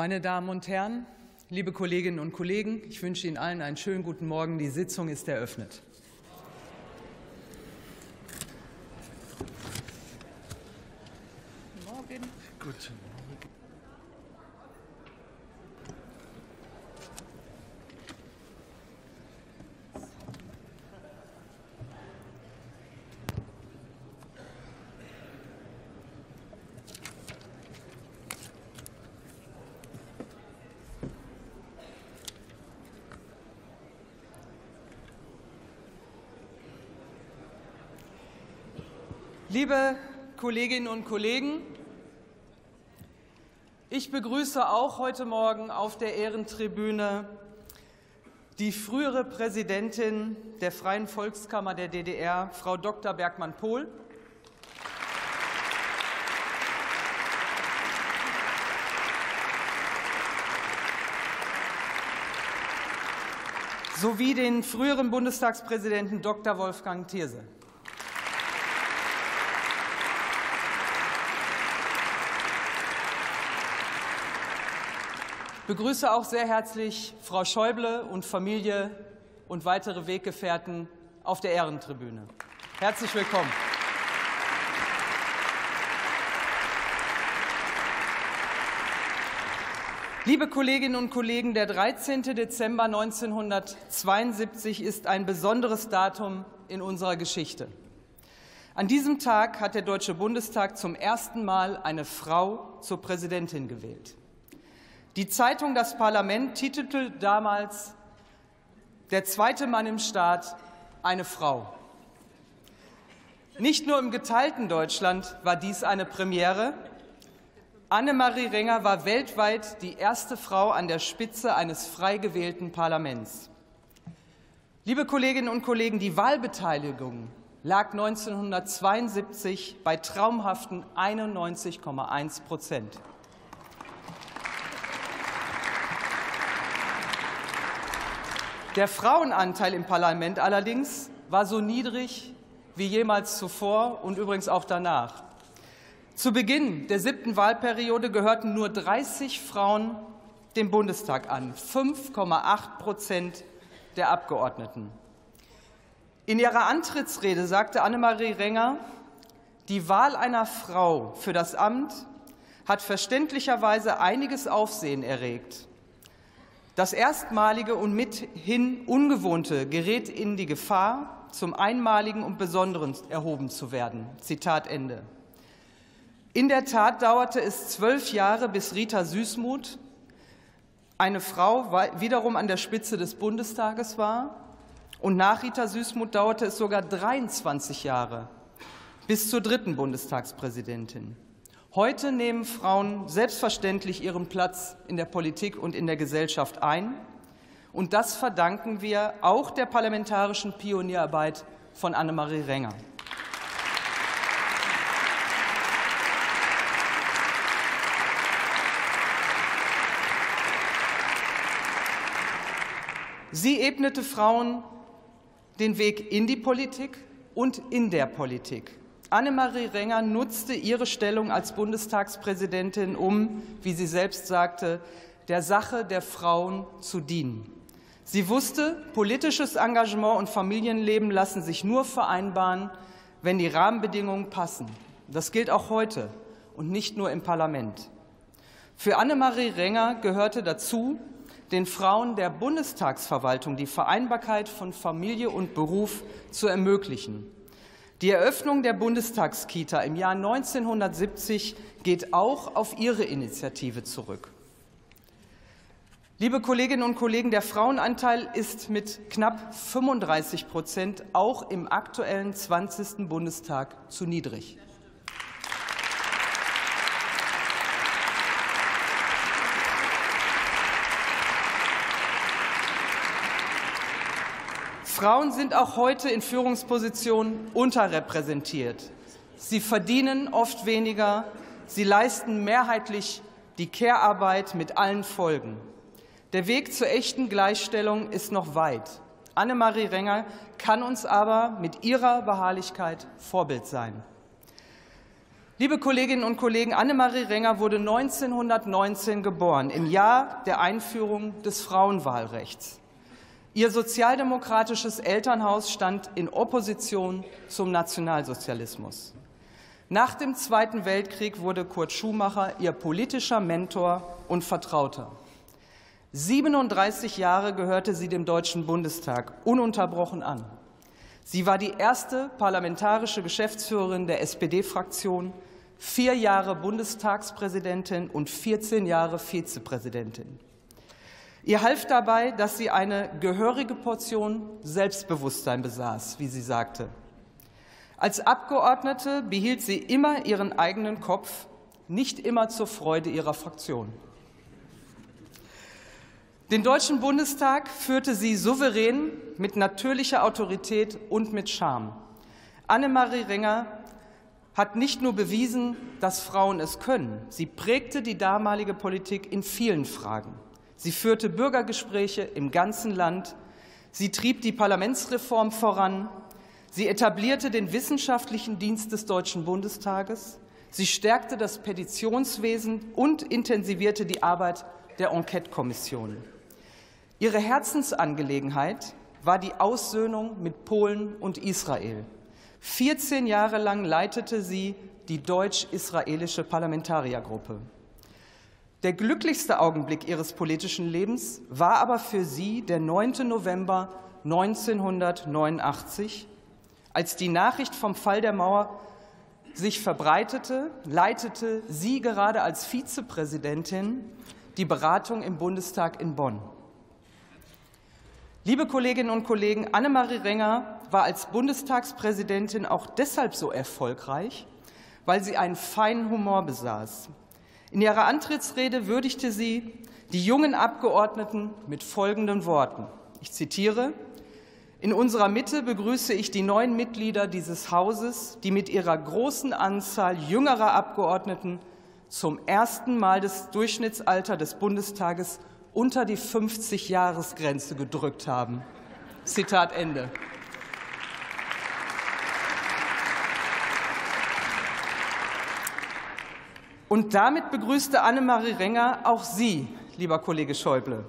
Meine Damen und Herren, liebe Kolleginnen und Kollegen, ich wünsche Ihnen allen einen schönen guten Morgen. Die Sitzung ist eröffnet. Morgen. Guten Liebe Kolleginnen und Kollegen, ich begrüße auch heute Morgen auf der Ehrentribüne die frühere Präsidentin der Freien Volkskammer der DDR, Frau Dr. Bergmann-Pohl. sowie den früheren Bundestagspräsidenten Dr. Wolfgang Thierse. Begrüße auch sehr herzlich Frau Schäuble und Familie und weitere Weggefährten auf der Ehrentribüne. Herzlich willkommen. Liebe Kolleginnen und Kollegen, der 13. Dezember 1972 ist ein besonderes Datum in unserer Geschichte. An diesem Tag hat der Deutsche Bundestag zum ersten Mal eine Frau zur Präsidentin gewählt. Die Zeitung Das Parlament titelte damals Der zweite Mann im Staat, eine Frau. Nicht nur im geteilten Deutschland war dies eine Premiere. Annemarie Renger war weltweit die erste Frau an der Spitze eines frei gewählten Parlaments. Liebe Kolleginnen und Kollegen, die Wahlbeteiligung lag 1972 bei traumhaften 91,1 Prozent. Der Frauenanteil im Parlament allerdings war so niedrig wie jemals zuvor und übrigens auch danach. Zu Beginn der siebten Wahlperiode gehörten nur 30 Frauen dem Bundestag an, 5,8 Prozent der Abgeordneten. In ihrer Antrittsrede sagte Annemarie Renger, die Wahl einer Frau für das Amt hat verständlicherweise einiges Aufsehen erregt. Das Erstmalige und mithin Ungewohnte gerät in die Gefahr, zum Einmaligen und Besonderen erhoben zu werden. Zitat Ende. In der Tat dauerte es zwölf Jahre, bis Rita Süßmuth, eine Frau, wiederum an der Spitze des Bundestages war. Und nach Rita Süßmuth dauerte es sogar 23 Jahre bis zur dritten Bundestagspräsidentin. Heute nehmen Frauen selbstverständlich ihren Platz in der Politik und in der Gesellschaft ein. Und das verdanken wir auch der parlamentarischen Pionierarbeit von Annemarie Renger. Sie ebnete Frauen den Weg in die Politik und in der Politik. Annemarie Renger nutzte ihre Stellung als Bundestagspräsidentin, um, wie sie selbst sagte, der Sache der Frauen zu dienen. Sie wusste, politisches Engagement und Familienleben lassen sich nur vereinbaren, wenn die Rahmenbedingungen passen. Das gilt auch heute und nicht nur im Parlament. Für Annemarie Renger gehörte dazu, den Frauen der Bundestagsverwaltung die Vereinbarkeit von Familie und Beruf zu ermöglichen. Die Eröffnung der Bundestagskita im Jahr 1970 geht auch auf Ihre Initiative zurück. Liebe Kolleginnen und Kollegen, der Frauenanteil ist mit knapp 35 Prozent auch im aktuellen 20. Bundestag zu niedrig. Frauen sind auch heute in Führungspositionen unterrepräsentiert. Sie verdienen oft weniger, sie leisten mehrheitlich die Care-Arbeit mit allen Folgen. Der Weg zur echten Gleichstellung ist noch weit. Annemarie Renger kann uns aber mit ihrer Beharrlichkeit Vorbild sein. Liebe Kolleginnen und Kollegen, Annemarie Renger wurde 1919 geboren, im Jahr der Einführung des Frauenwahlrechts. Ihr sozialdemokratisches Elternhaus stand in Opposition zum Nationalsozialismus. Nach dem Zweiten Weltkrieg wurde Kurt Schumacher ihr politischer Mentor und Vertrauter. 37 Jahre gehörte sie dem Deutschen Bundestag ununterbrochen an. Sie war die erste parlamentarische Geschäftsführerin der SPD-Fraktion, vier Jahre Bundestagspräsidentin und 14 Jahre Vizepräsidentin. Ihr half dabei, dass sie eine gehörige Portion Selbstbewusstsein besaß, wie sie sagte. Als Abgeordnete behielt sie immer ihren eigenen Kopf, nicht immer zur Freude ihrer Fraktion. Den Deutschen Bundestag führte sie souverän, mit natürlicher Autorität und mit Charme. Annemarie Ringer hat nicht nur bewiesen, dass Frauen es können, sie prägte die damalige Politik in vielen Fragen. Sie führte Bürgergespräche im ganzen Land, sie trieb die Parlamentsreform voran, sie etablierte den wissenschaftlichen Dienst des Deutschen Bundestages, sie stärkte das Petitionswesen und intensivierte die Arbeit der Enquete-Kommission. Ihre Herzensangelegenheit war die Aussöhnung mit Polen und Israel. 14 Jahre lang leitete sie die deutsch-israelische Parlamentariergruppe. Der glücklichste Augenblick ihres politischen Lebens war aber für sie der 9. November 1989, als die Nachricht vom Fall der Mauer sich verbreitete, leitete sie gerade als Vizepräsidentin die Beratung im Bundestag in Bonn. Liebe Kolleginnen und Kollegen, Annemarie Renger war als Bundestagspräsidentin auch deshalb so erfolgreich, weil sie einen feinen Humor besaß. In ihrer Antrittsrede würdigte sie die jungen Abgeordneten mit folgenden Worten. Ich zitiere In unserer Mitte begrüße ich die neuen Mitglieder dieses Hauses, die mit ihrer großen Anzahl jüngerer Abgeordneten zum ersten Mal das Durchschnittsalter des Bundestages unter die 50-Jahres-Grenze gedrückt haben. Zitat Ende. Und damit begrüßte Annemarie Renger auch Sie, lieber Kollege Schäuble.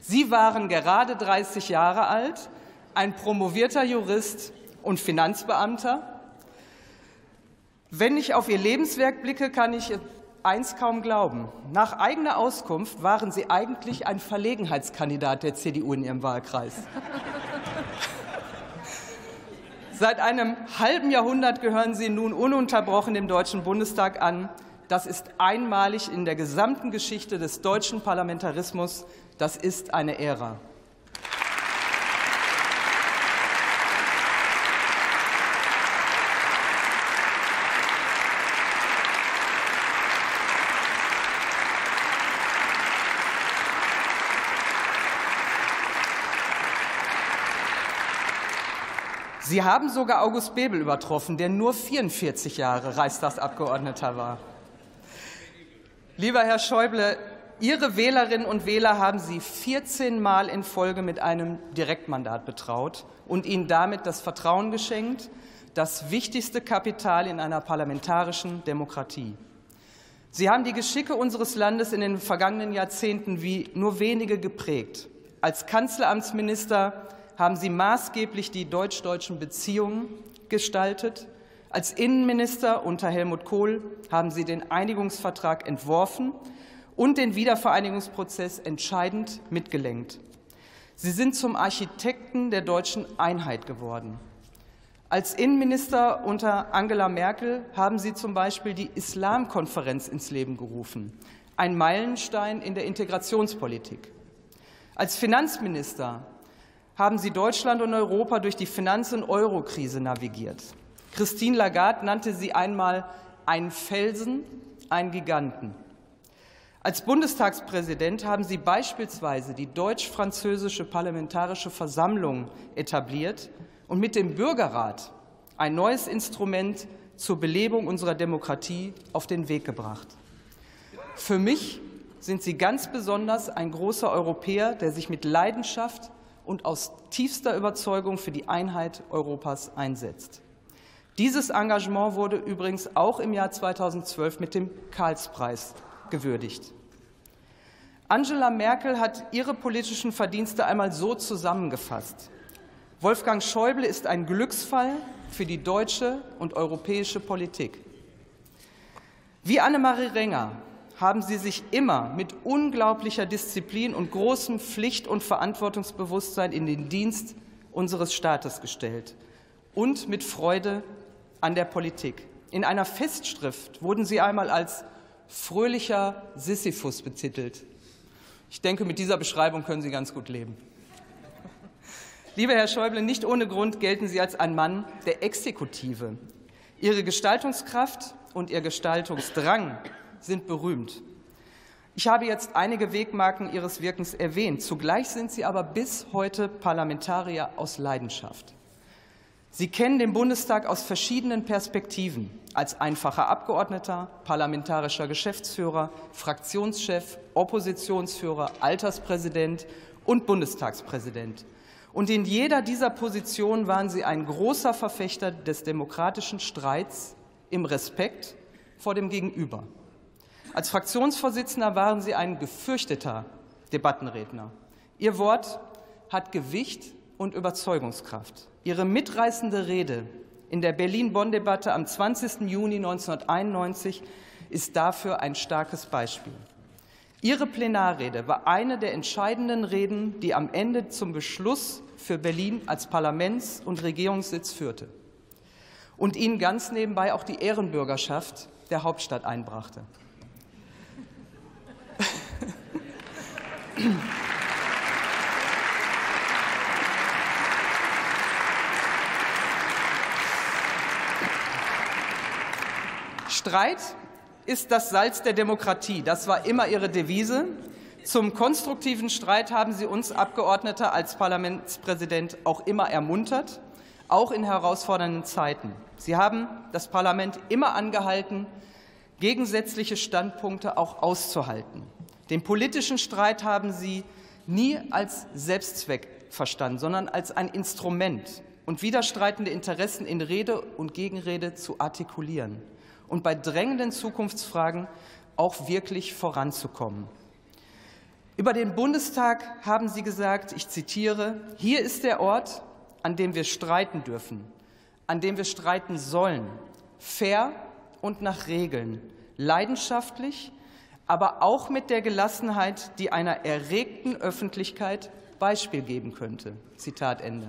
Sie waren gerade 30 Jahre alt, ein promovierter Jurist und Finanzbeamter. Wenn ich auf Ihr Lebenswerk blicke, kann ich eins kaum glauben. Nach eigener Auskunft waren Sie eigentlich ein Verlegenheitskandidat der CDU in Ihrem Wahlkreis. Seit einem halben Jahrhundert gehören Sie nun ununterbrochen dem Deutschen Bundestag an. Das ist einmalig in der gesamten Geschichte des deutschen Parlamentarismus. Das ist eine Ära. Sie haben sogar August Bebel übertroffen, der nur 44 Jahre Reichstagsabgeordneter war. Lieber Herr Schäuble, Ihre Wählerinnen und Wähler haben Sie 14 Mal in Folge mit einem Direktmandat betraut und Ihnen damit das Vertrauen geschenkt, das wichtigste Kapital in einer parlamentarischen Demokratie. Sie haben die Geschicke unseres Landes in den vergangenen Jahrzehnten wie nur wenige geprägt. Als Kanzleramtsminister haben Sie maßgeblich die deutsch-deutschen Beziehungen gestaltet als Innenminister unter Helmut Kohl haben Sie den Einigungsvertrag entworfen und den Wiedervereinigungsprozess entscheidend mitgelenkt. Sie sind zum Architekten der deutschen Einheit geworden. Als Innenminister unter Angela Merkel haben Sie zum Beispiel die Islamkonferenz ins Leben gerufen, ein Meilenstein in der Integrationspolitik. Als Finanzminister haben Sie Deutschland und Europa durch die Finanz- und Eurokrise navigiert. Christine Lagarde nannte sie einmal einen Felsen, einen Giganten. Als Bundestagspräsident haben Sie beispielsweise die deutsch-französische Parlamentarische Versammlung etabliert und mit dem Bürgerrat ein neues Instrument zur Belebung unserer Demokratie auf den Weg gebracht. Für mich sind Sie ganz besonders ein großer Europäer, der sich mit Leidenschaft und aus tiefster Überzeugung für die Einheit Europas einsetzt. Dieses Engagement wurde übrigens auch im Jahr 2012 mit dem Karlspreis gewürdigt. Angela Merkel hat ihre politischen Verdienste einmal so zusammengefasst. Wolfgang Schäuble ist ein Glücksfall für die deutsche und europäische Politik. Wie Annemarie Renger haben Sie sich immer mit unglaublicher Disziplin und großem Pflicht- und Verantwortungsbewusstsein in den Dienst unseres Staates gestellt und mit Freude an der Politik. In einer Festschrift wurden Sie einmal als fröhlicher Sisyphus betitelt. Ich denke, mit dieser Beschreibung können Sie ganz gut leben. Lieber Herr Schäuble, nicht ohne Grund gelten Sie als ein Mann der Exekutive. Ihre Gestaltungskraft und Ihr Gestaltungsdrang sind berühmt. Ich habe jetzt einige Wegmarken Ihres Wirkens erwähnt. Zugleich sind Sie aber bis heute Parlamentarier aus Leidenschaft. Sie kennen den Bundestag aus verschiedenen Perspektiven als einfacher Abgeordneter, parlamentarischer Geschäftsführer, Fraktionschef, Oppositionsführer, Alterspräsident und Bundestagspräsident. Und in jeder dieser Positionen waren Sie ein großer Verfechter des demokratischen Streits im Respekt vor dem Gegenüber. Als Fraktionsvorsitzender waren Sie ein gefürchteter Debattenredner. Ihr Wort hat Gewicht und Überzeugungskraft. Ihre mitreißende Rede in der Berlin-Bonn-Debatte am 20. Juni 1991 ist dafür ein starkes Beispiel. Ihre Plenarrede war eine der entscheidenden Reden, die am Ende zum Beschluss für Berlin als Parlaments- und Regierungssitz führte und ihnen ganz nebenbei auch die Ehrenbürgerschaft der Hauptstadt einbrachte. Streit ist das Salz der Demokratie. Das war immer Ihre Devise. Zum konstruktiven Streit haben Sie uns Abgeordnete als Parlamentspräsident auch immer ermuntert, auch in herausfordernden Zeiten. Sie haben das Parlament immer angehalten, gegensätzliche Standpunkte auch auszuhalten. Den politischen Streit haben Sie nie als Selbstzweck verstanden, sondern als ein Instrument und widerstreitende Interessen in Rede und Gegenrede zu artikulieren und bei drängenden Zukunftsfragen auch wirklich voranzukommen. Über den Bundestag haben Sie gesagt, ich zitiere, hier ist der Ort, an dem wir streiten dürfen, an dem wir streiten sollen, fair und nach Regeln, leidenschaftlich, aber auch mit der Gelassenheit, die einer erregten Öffentlichkeit Beispiel geben könnte. Zitat Ende.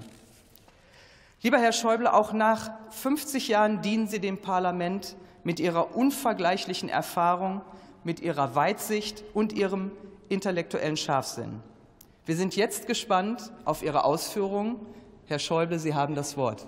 Lieber Herr Schäuble, auch nach 50 Jahren dienen Sie dem Parlament mit ihrer unvergleichlichen Erfahrung, mit ihrer Weitsicht und ihrem intellektuellen Scharfsinn. Wir sind jetzt gespannt auf Ihre Ausführungen. Herr Schäuble, Sie haben das Wort.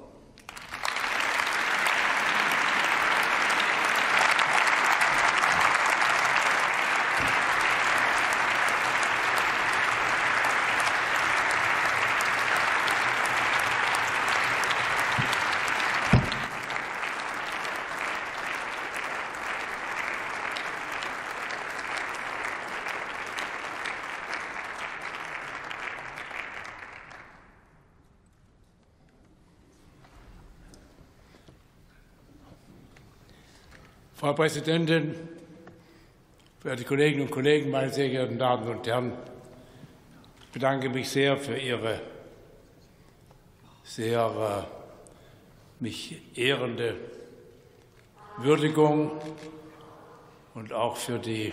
Präsidentin, verehrte Kolleginnen und Kollegen, meine sehr geehrten Damen und Herren! Ich bedanke mich sehr für Ihre sehr äh, mich ehrende Würdigung und auch für, die,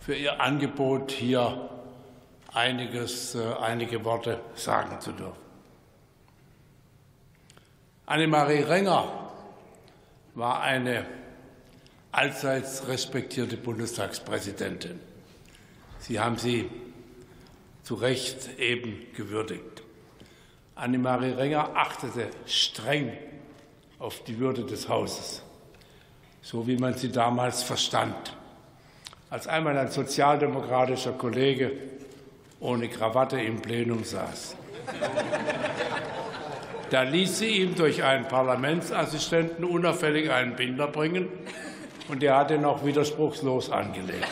für Ihr Angebot, hier einiges, äh, einige Worte sagen zu dürfen. Annemarie Renger war eine allseits respektierte Bundestagspräsidentin. Sie haben sie zu Recht eben gewürdigt. Annemarie Renger achtete streng auf die Würde des Hauses, so wie man sie damals verstand. Als einmal ein sozialdemokratischer Kollege ohne Krawatte im Plenum saß. Da ließ sie ihm durch einen Parlamentsassistenten unauffällig einen Binder bringen, und der hat ihn auch widerspruchslos angelegt.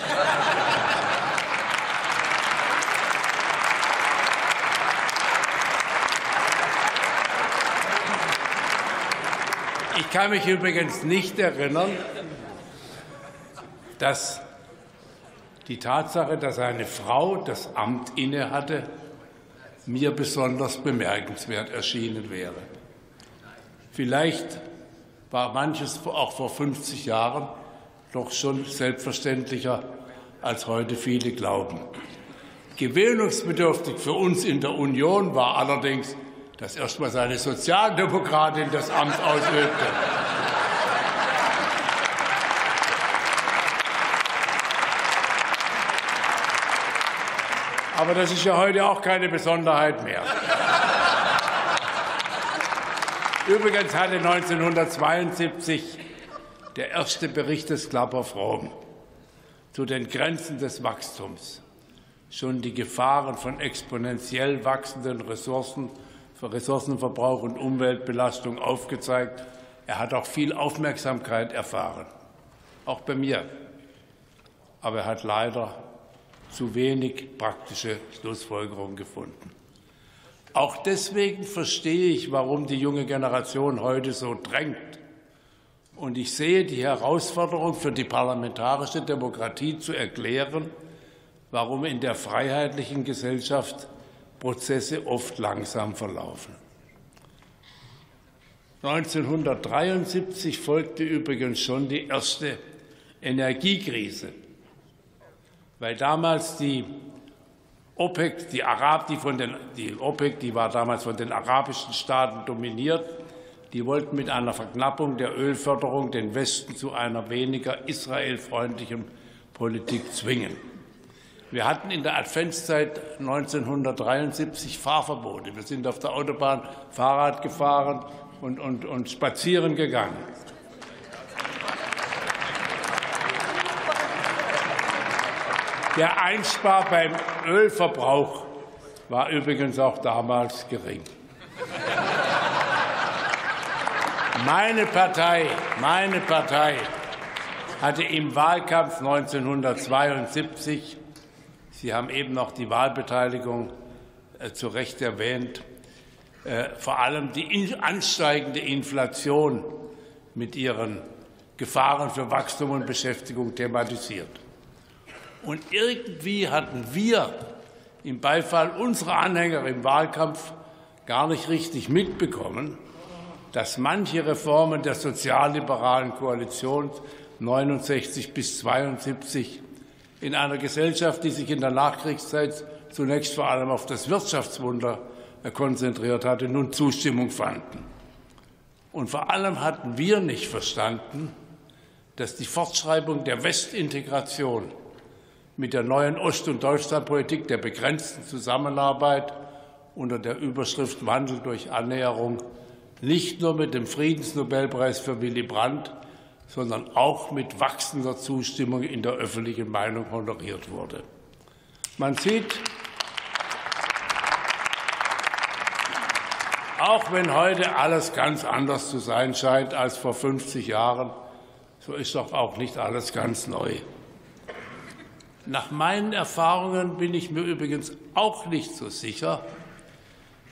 Ich kann mich übrigens nicht erinnern, dass die Tatsache, dass eine Frau das Amt innehatte, mir besonders bemerkenswert erschienen wäre. Vielleicht war manches auch vor 50 Jahren doch schon selbstverständlicher, als heute viele glauben. Gewöhnungsbedürftig für uns in der Union war allerdings, dass erstmals eine Sozialdemokratin das Amt ausübte. Aber das ist ja heute auch keine Besonderheit mehr. Übrigens hatte 1972 der erste Bericht des Club of Rome zu den Grenzen des Wachstums schon die Gefahren von exponentiell wachsenden Ressourcen, Ressourcenverbrauch und Umweltbelastung aufgezeigt. Er hat auch viel Aufmerksamkeit erfahren, auch bei mir. Aber er hat leider zu wenig praktische Schlussfolgerungen gefunden. Auch deswegen verstehe ich, warum die junge Generation heute so drängt. Und ich sehe die Herausforderung für die parlamentarische Demokratie zu erklären, warum in der freiheitlichen Gesellschaft Prozesse oft langsam verlaufen. 1973 folgte übrigens schon die erste Energiekrise, weil damals die OPEC, die, Arab, die, von den, die OPEC, die war damals von den arabischen Staaten dominiert, die wollten mit einer Verknappung der Ölförderung den Westen zu einer weniger israelfreundlichen Politik zwingen. Wir hatten in der Adventszeit 1973 Fahrverbote. Wir sind auf der Autobahn Fahrrad gefahren und, und, und spazieren gegangen. Der Einspar beim Ölverbrauch war übrigens auch damals gering. Meine Partei, meine Partei hatte im Wahlkampf 1972, Sie haben eben noch die Wahlbeteiligung äh, zu Recht erwähnt, äh, vor allem die ansteigende Inflation mit ihren Gefahren für Wachstum und Beschäftigung thematisiert. Und irgendwie hatten wir im Beifall unserer Anhänger im Wahlkampf gar nicht richtig mitbekommen, dass manche Reformen der sozialliberalen Koalition 69 bis 72 in einer Gesellschaft, die sich in der Nachkriegszeit zunächst vor allem auf das Wirtschaftswunder konzentriert hatte, nun Zustimmung fanden. Und vor allem hatten wir nicht verstanden, dass die Fortschreibung der Westintegration mit der neuen Ost- und Deutschlandpolitik der begrenzten Zusammenarbeit unter der Überschrift Wandel durch Annäherung nicht nur mit dem Friedensnobelpreis für Willy Brandt, sondern auch mit wachsender Zustimmung in der öffentlichen Meinung honoriert wurde. Man sieht, auch wenn heute alles ganz anders zu sein scheint als vor 50 Jahren, so ist doch auch nicht alles ganz neu. Nach meinen Erfahrungen bin ich mir übrigens auch nicht so sicher,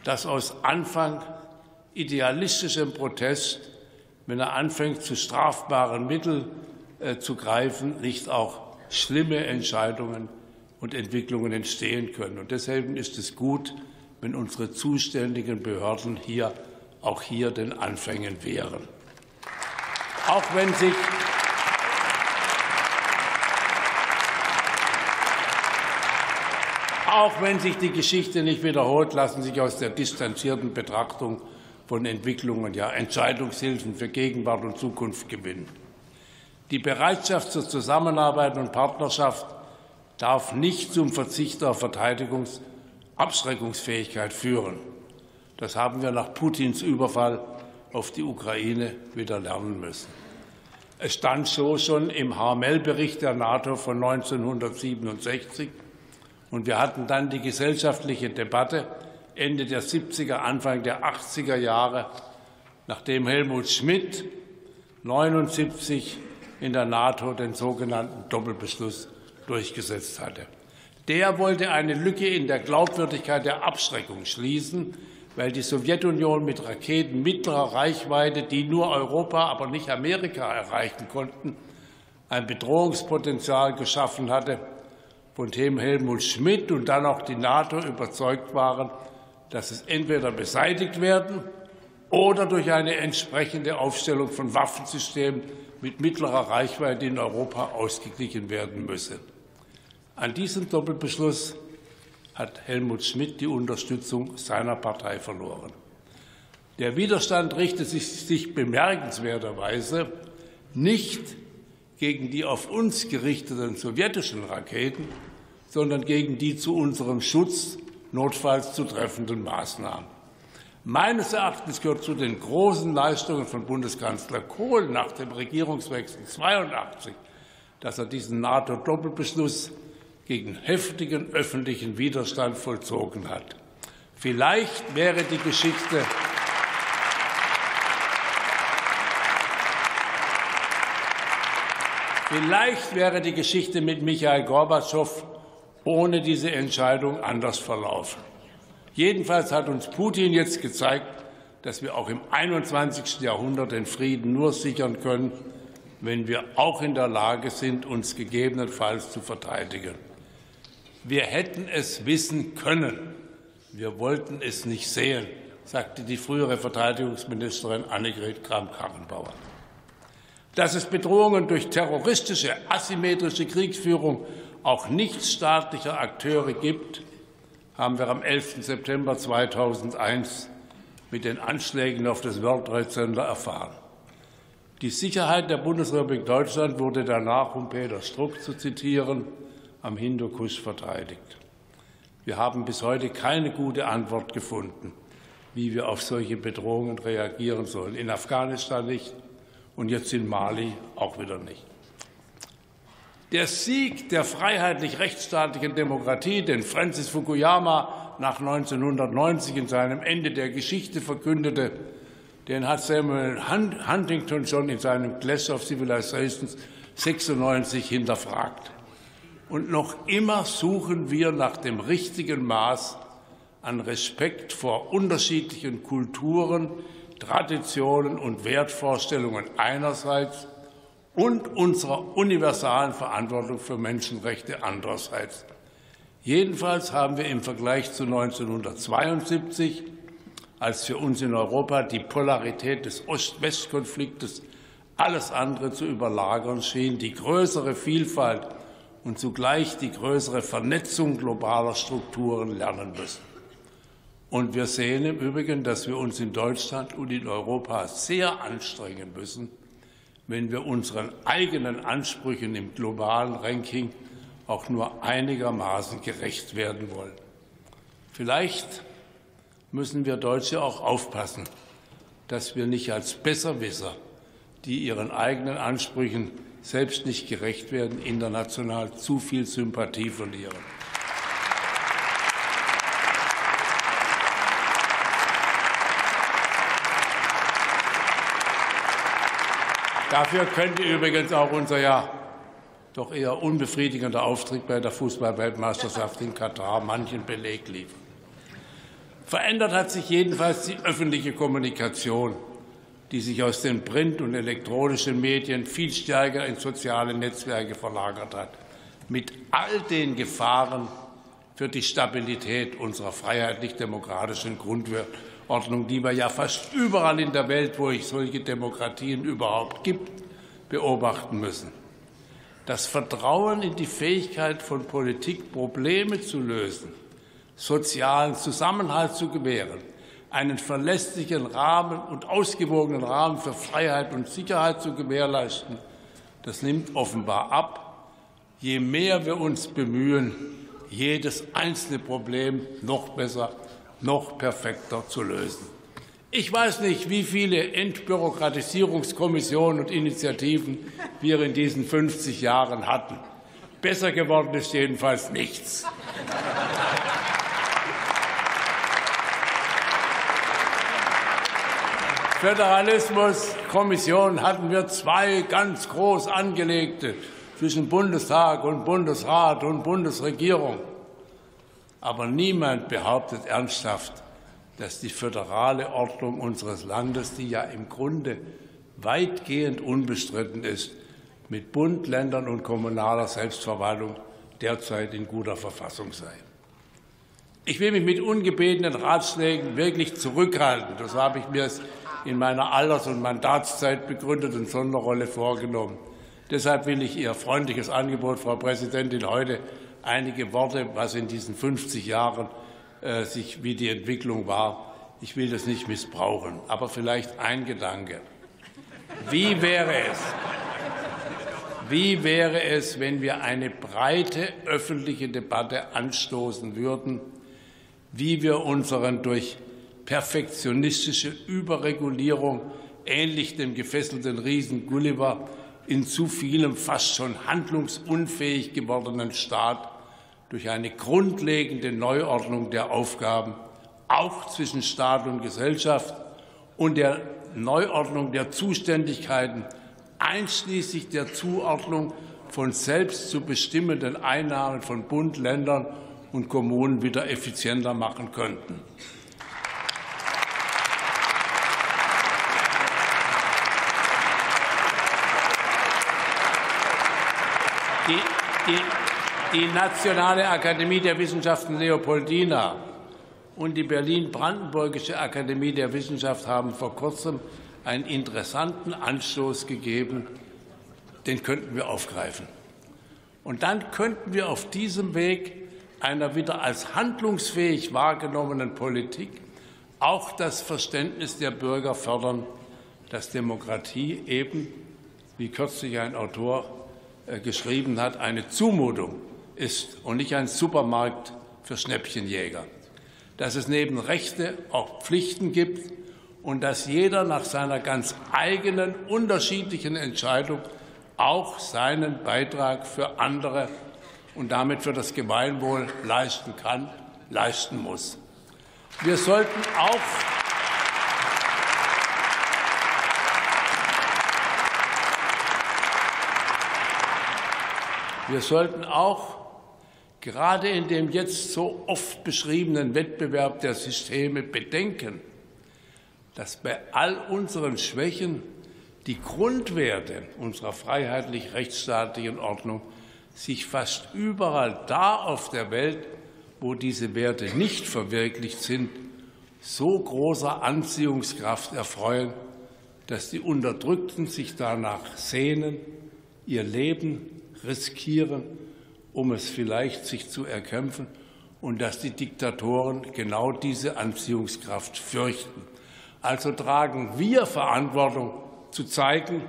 dass aus Anfang idealistischem Protest, wenn er anfängt, zu strafbaren Mitteln äh, zu greifen, nicht auch schlimme Entscheidungen und Entwicklungen entstehen können. Und deshalb ist es gut, wenn unsere zuständigen Behörden hier auch hier den Anfängen wehren. Auch wenn sich Auch wenn sich die Geschichte nicht wiederholt, lassen sich aus der distanzierten Betrachtung von Entwicklungen ja Entscheidungshilfen für Gegenwart und Zukunft gewinnen. Die Bereitschaft zur Zusammenarbeit und Partnerschaft darf nicht zum Verzicht auf Verteidigungsabschreckungsfähigkeit führen. Das haben wir nach Putins Überfall auf die Ukraine wieder lernen müssen. Es stand so schon im Harmel-Bericht der NATO von 1967, und wir hatten dann die gesellschaftliche Debatte Ende der 70er, Anfang der 80er Jahre, nachdem Helmut Schmidt 79 in der NATO den sogenannten Doppelbeschluss durchgesetzt hatte. Der wollte eine Lücke in der Glaubwürdigkeit der Abschreckung schließen, weil die Sowjetunion mit Raketen mittlerer Reichweite, die nur Europa, aber nicht Amerika erreichen konnten, ein Bedrohungspotenzial geschaffen hatte, von dem Helmut Schmidt und dann auch die NATO überzeugt waren, dass es entweder beseitigt werden oder durch eine entsprechende Aufstellung von Waffensystemen mit mittlerer Reichweite in Europa ausgeglichen werden müsse. An diesem Doppelbeschluss hat Helmut Schmidt die Unterstützung seiner Partei verloren. Der Widerstand richtet sich bemerkenswerterweise nicht gegen die auf uns gerichteten sowjetischen Raketen, sondern gegen die zu unserem Schutz notfalls zu treffenden Maßnahmen. Meines Erachtens gehört zu den großen Leistungen von Bundeskanzler Kohl nach dem Regierungswechsel 1982, dass er diesen NATO-Doppelbeschluss gegen heftigen öffentlichen Widerstand vollzogen hat. Vielleicht wäre die Geschichte Vielleicht wäre die Geschichte mit Michael Gorbatschow ohne diese Entscheidung anders verlaufen. Jedenfalls hat uns Putin jetzt gezeigt, dass wir auch im 21. Jahrhundert den Frieden nur sichern können, wenn wir auch in der Lage sind, uns gegebenenfalls zu verteidigen. Wir hätten es wissen können, wir wollten es nicht sehen, sagte die frühere Verteidigungsministerin Annegret Kramp-Karrenbauer. Dass es Bedrohungen durch terroristische, asymmetrische Kriegsführung auch nichtstaatlicher Akteure gibt, haben wir am 11. September 2001 mit den Anschlägen auf das World Trade Center erfahren. Die Sicherheit der Bundesrepublik Deutschland wurde danach, um Peter Struck zu zitieren, am Hindukusch verteidigt. Wir haben bis heute keine gute Antwort gefunden, wie wir auf solche Bedrohungen reagieren sollen. In Afghanistan nicht und jetzt in Mali auch wieder nicht. Der Sieg der freiheitlich-rechtsstaatlichen Demokratie, den Francis Fukuyama nach 1990 in seinem Ende der Geschichte verkündete, den hat Samuel Huntington schon in seinem Clash of Civilizations 96 hinterfragt. Und noch immer suchen wir nach dem richtigen Maß an Respekt vor unterschiedlichen Kulturen, Traditionen und Wertvorstellungen einerseits und unserer universalen Verantwortung für Menschenrechte andererseits. Jedenfalls haben wir im Vergleich zu 1972, als für uns in Europa die Polarität des Ost-West-Konfliktes alles andere zu überlagern schien, die größere Vielfalt und zugleich die größere Vernetzung globaler Strukturen lernen müssen. Und wir sehen im Übrigen, dass wir uns in Deutschland und in Europa sehr anstrengen müssen, wenn wir unseren eigenen Ansprüchen im globalen Ranking auch nur einigermaßen gerecht werden wollen. Vielleicht müssen wir Deutsche auch aufpassen, dass wir nicht als Besserwisser, die ihren eigenen Ansprüchen selbst nicht gerecht werden, international zu viel Sympathie verlieren. Dafür könnte übrigens auch unser ja doch eher unbefriedigender Auftritt bei der Fußballweltmeisterschaft in Katar manchen Beleg liefern. Verändert hat sich jedenfalls die öffentliche Kommunikation die sich aus den Print- und elektronischen Medien viel stärker in soziale Netzwerke verlagert hat, mit all den Gefahren für die Stabilität unserer freiheitlich-demokratischen Grundordnung, die wir ja fast überall in der Welt, wo es solche Demokratien überhaupt gibt, beobachten müssen. Das Vertrauen in die Fähigkeit von Politik, Probleme zu lösen, sozialen Zusammenhalt zu gewähren, einen verlässlichen Rahmen und ausgewogenen Rahmen für Freiheit und Sicherheit zu gewährleisten, das nimmt offenbar ab, je mehr wir uns bemühen, jedes einzelne Problem noch besser, noch perfekter zu lösen. Ich weiß nicht, wie viele Entbürokratisierungskommissionen und Initiativen wir in diesen 50 Jahren hatten. Besser geworden ist jedenfalls nichts. Föderalismuskommission hatten wir zwei ganz groß angelegte zwischen Bundestag und Bundesrat und Bundesregierung. Aber niemand behauptet ernsthaft, dass die föderale Ordnung unseres Landes, die ja im Grunde weitgehend unbestritten ist, mit Bund, Ländern und kommunaler Selbstverwaltung derzeit in guter Verfassung sei. Ich will mich mit ungebetenen Ratschlägen wirklich zurückhalten. Das habe ich mir in meiner Alters- und Mandatszeit begründeten Sonderrolle vorgenommen. Deshalb will ich Ihr freundliches Angebot, Frau Präsidentin, heute einige Worte, was in diesen 50 Jahren äh, sich, wie die Entwicklung war. Ich will das nicht missbrauchen, aber vielleicht ein Gedanke. Wie wäre es, wie wäre es, wenn wir eine breite öffentliche Debatte anstoßen würden, wie wir unseren durch perfektionistische Überregulierung, ähnlich dem gefesselten Riesen Gulliver, in zu vielem fast schon handlungsunfähig gewordenen Staat durch eine grundlegende Neuordnung der Aufgaben, auch zwischen Staat und Gesellschaft, und der Neuordnung der Zuständigkeiten, einschließlich der Zuordnung von selbst zu bestimmenden Einnahmen von Bund, Ländern und Kommunen wieder effizienter machen könnten. Die, die, die, Nationale Akademie der Wissenschaften Leopoldina und die Berlin-Brandenburgische Akademie der Wissenschaft haben vor kurzem einen interessanten Anstoß gegeben. Den könnten wir aufgreifen. Und dann könnten wir auf diesem Weg einer wieder als handlungsfähig wahrgenommenen Politik auch das Verständnis der Bürger fördern, dass Demokratie eben, wie kürzlich ein Autor äh, geschrieben hat, eine Zumutung ist und nicht ein Supermarkt für Schnäppchenjäger. Dass es neben Rechte auch Pflichten gibt und dass jeder nach seiner ganz eigenen unterschiedlichen Entscheidung auch seinen Beitrag für andere und damit für das Gemeinwohl leisten kann, leisten muss. Wir sollten auch Wir sollten auch gerade in dem jetzt so oft beschriebenen Wettbewerb der Systeme bedenken, dass bei all unseren Schwächen die Grundwerte unserer freiheitlich-rechtsstaatlichen Ordnung sich fast überall da auf der Welt, wo diese Werte nicht verwirklicht sind, so großer Anziehungskraft erfreuen, dass die Unterdrückten sich danach sehnen, ihr Leben riskieren, um es vielleicht sich zu erkämpfen, und dass die Diktatoren genau diese Anziehungskraft fürchten. Also tragen wir Verantwortung, zu zeigen,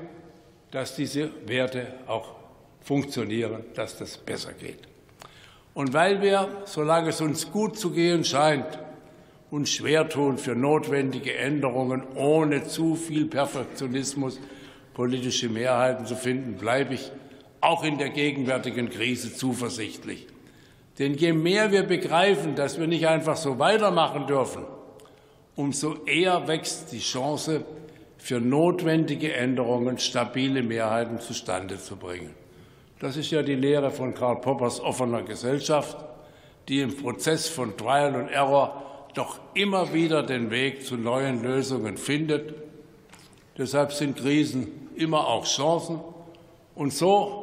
dass diese Werte auch funktionieren, dass das besser geht. Und weil wir, solange es uns gut zu gehen scheint, uns schwer tun, für notwendige Änderungen ohne zu viel Perfektionismus politische Mehrheiten zu finden, bleibe ich auch in der gegenwärtigen Krise zuversichtlich. Denn je mehr wir begreifen, dass wir nicht einfach so weitermachen dürfen, umso eher wächst die Chance, für notwendige Änderungen stabile Mehrheiten zustande zu bringen. Das ist ja die Lehre von Karl Poppers offener Gesellschaft, die im Prozess von Trial und Error doch immer wieder den Weg zu neuen Lösungen findet. Deshalb sind Krisen immer auch Chancen. Und so,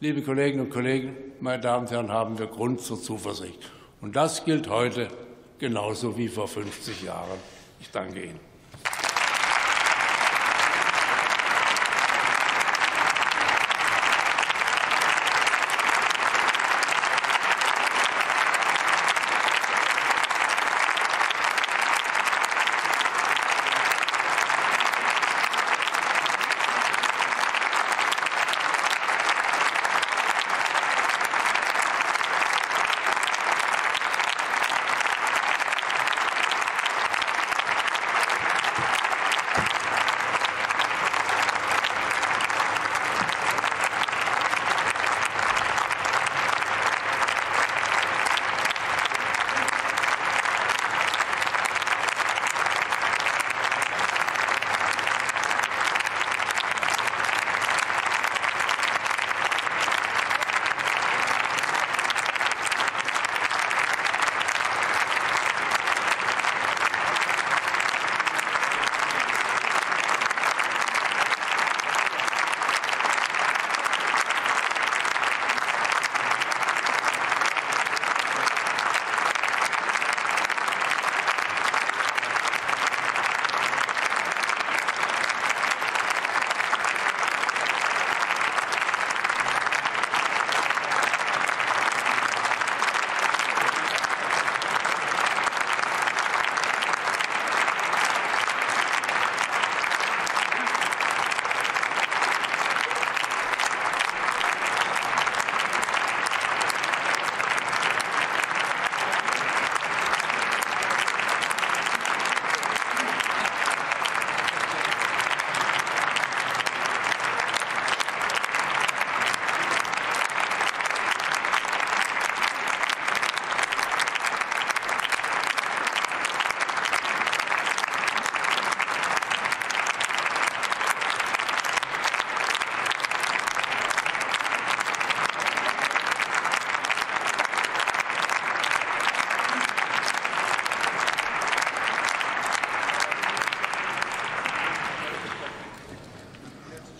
liebe Kolleginnen und Kollegen, meine Damen und Herren, haben wir Grund zur Zuversicht. Und das gilt heute genauso wie vor 50 Jahren. Ich danke Ihnen.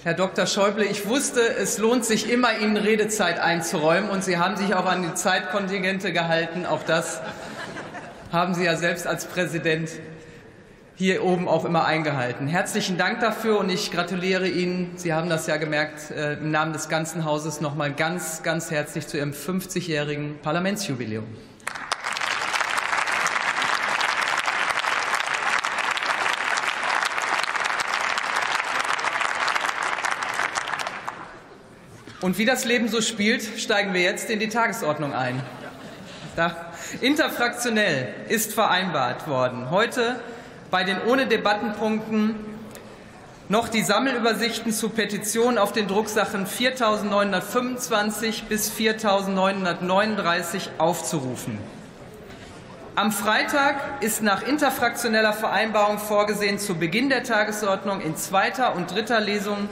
Herr Dr. Schäuble, ich wusste, es lohnt sich immer, Ihnen Redezeit einzuräumen, und Sie haben sich auch an die Zeitkontingente gehalten. Auch das haben Sie ja selbst als Präsident hier oben auch immer eingehalten. Herzlichen Dank dafür und ich gratuliere Ihnen, Sie haben das ja gemerkt, äh, im Namen des ganzen Hauses noch mal ganz, ganz herzlich zu Ihrem 50-jährigen Parlamentsjubiläum. Und wie das Leben so spielt, steigen wir jetzt in die Tagesordnung ein. Da, interfraktionell ist vereinbart worden, heute bei den ohne Debattenpunkten noch die Sammelübersichten zu Petitionen auf den Drucksachen 4.925 bis 4.939 aufzurufen. Am Freitag ist nach interfraktioneller Vereinbarung vorgesehen, zu Beginn der Tagesordnung in zweiter und dritter Lesung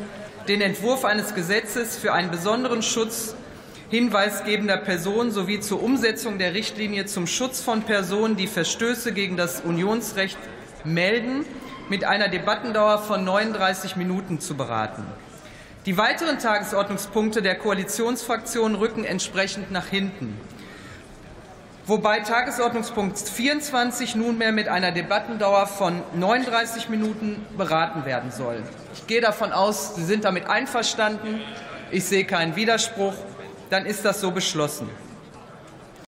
den Entwurf eines Gesetzes für einen besonderen Schutz hinweisgebender Personen sowie zur Umsetzung der Richtlinie zum Schutz von Personen, die Verstöße gegen das Unionsrecht melden, mit einer Debattendauer von 39 Minuten zu beraten. Die weiteren Tagesordnungspunkte der Koalitionsfraktionen rücken entsprechend nach hinten, wobei Tagesordnungspunkt 24 nunmehr mit einer Debattendauer von 39 Minuten beraten werden soll. Ich gehe davon aus, Sie sind damit einverstanden. Ich sehe keinen Widerspruch. Dann ist das so beschlossen.